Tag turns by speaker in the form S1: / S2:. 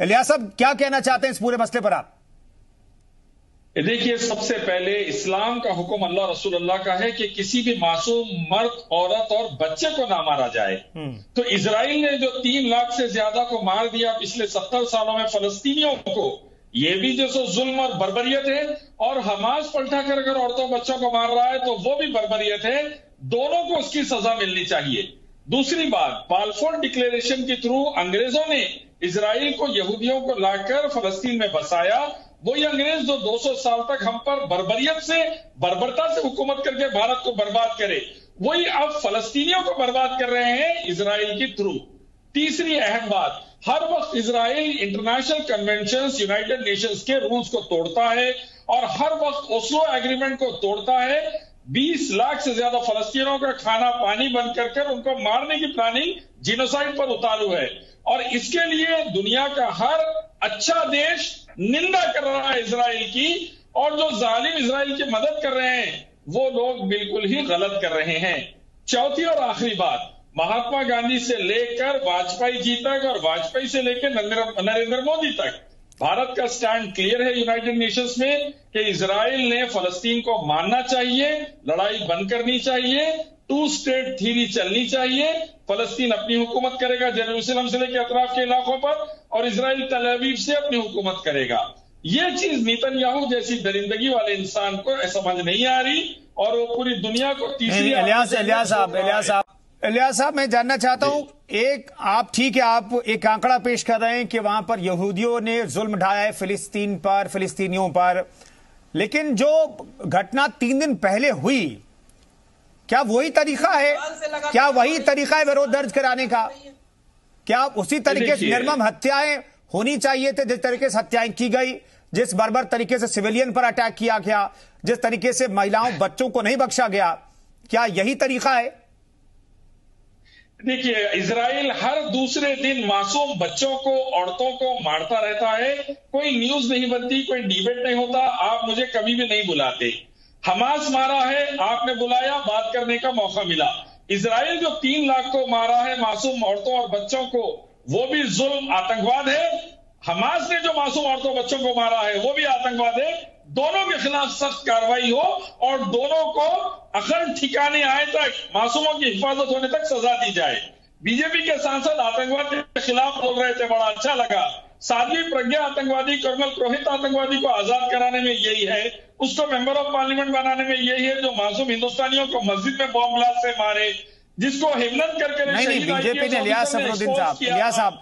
S1: इलियास साहब क्या कहना चाहते हैं इस पूरे मसले पर आप?
S2: देखिए सबसे पहले इस्लाम का हुक्म अल्लाह रसूल अल्लाह का है कि किसी भी मासूम मर्द औरत और बच्चे को ना मारा जाए। तो इसराइल ने जो तीन लाख से ज़्यादा को मार दिया पिछले सत्तर सालों में फलस्तीनियों को ये भी जो सो जुल्म और बर्बरियत है और हमास पलटा कर अगर औरतों बच्चों को मार रहा है तो वो भी बर्बरियत है। दोनों को उसकी सजा मिलनी चाहिए। दूसरी बात बालफोर डिक्लेरेशन के थ्रू अंग्रेज़ों ने इसराइल को यहूदियों को लाकर फलस्तीन में बसाया। वही अंग्रेज़ जो 200 साल तक हम पर बर्बरियत से, बर्बरता से हुकूमत करके भारत को बर्बाद करे, वही अब फलस्तीनियों को बर्बाद कर रहे हैं इसराइल के थ्रू। तीसरी अहम बात, हर वक्त Israel international convention United Nations के रूल्स को तोड़ता है और हर वक्त ओस्लो एग्रीमेंट को तोड़ता है। 20 लाख से ज़्यादा फलस्तीनों का खाना पानी बंद कर कर उनको मारने की प्लानिंग जिनोसाइड पर उतारू है। और इसके लिए दुनिया का हर अच्छा देश निंदा कर रहा है इसराइल की। और जो जालिम इसराइल की मदद कर रहे हैं, वो लोग बिल्कुल ही गलत कर रहे हैं। चौथी और आखिरी बात, महात्मा गांधी से लेकर वाजपेयी जी तक और वाजपेयी से लेकर नरेंद्र मोदी तक। भारत का स्टैंड क्लियर है यूनाइटेड नेशंस में कि इसराइल ने फलस्तीन को मानना चाहिए लड़ाई बंद करनी चाहिए टू स्टेट थीरी चलनी चाहिए। फलस्तीन अपनी हुकूमत करेगा जेरूसलम से लेकर अतराफ के इलाकों पर और इसराइल तलवीब से अपनी हुकूमत करेगा। ये चीज़ नीतन याहू जैसी दरिंदगी वाले इंसान को समझ नहीं आ रही और वो पूरी दुनिया को तीसरी
S1: साहब साहब साहब मैं जानना चाहता हूँ एक आप ठीक है आप एक आंकड़ा पेश कर रहे हैं कि वहाँ पर यहूदियों ने जुल्म ढाया है फिलिस्तीन पर फिलिस्तीनियों पर। लेकिन जो घटना तीन दिन पहले हुई क्या वही तरीका है? क्या वही तरीका है विरोध दर्ज कराने का? क्या उसी तरीके से निर्मम हत्याएँ होनी चाहिए थे जिस तरीके से हत्याएँ की गई जिस बर्बर तरीके से सिविलियन पर अटैक किया गया जिस तरीके से महिलाओं बच्चों को नहीं बख्शा गया क्या यही तरीका है?
S2: देखिए इसराइल हर दूसरे दिन मासूम बच्चों को, औरतों को मारता रहता है। कोई न्यूज़ नहीं बनती, कोई डिबेट नहीं होता। आप मुझे कभी भी नहीं बुलाते। हमास मारा है, आपने बुलाया, बात करने का मौका मिला। इसराइल जो तीन लाख को मारा है, मासूम औरतों और बच्चों को, वो भी जुल्म, आतंकवाद है। हमास ने जो मासूम औरतों, बच्चों को मारा है, वो भी आतंकवाद है। दोनों के खिलाफ सख्त कार्रवाई हो और दोनों को अखंड ठिकाने आए तक मासूमों की हिफाजत होने तक सजा दी जाए। बीजेपी के सांसद आतंकवाद के खिलाफ बोल रहे थे बड़ा अच्छा लगा। साध्वी प्रज्ञा आतंकवादी कर्नल रोहित आतंकवादी को आज़ाद कराने में यही है। उसको मेंबर ऑफ़ पार्लियामेंट बनाने में यही है जो मासूम हिंदुस्तानियों को मस्जिद में बॉम्ब ब्लास्ट से मारे जिसको हिम्मत करके
S1: नहीं नहीं बीजेपी ने लिया सफरुद्दीन साहब लिया साहब।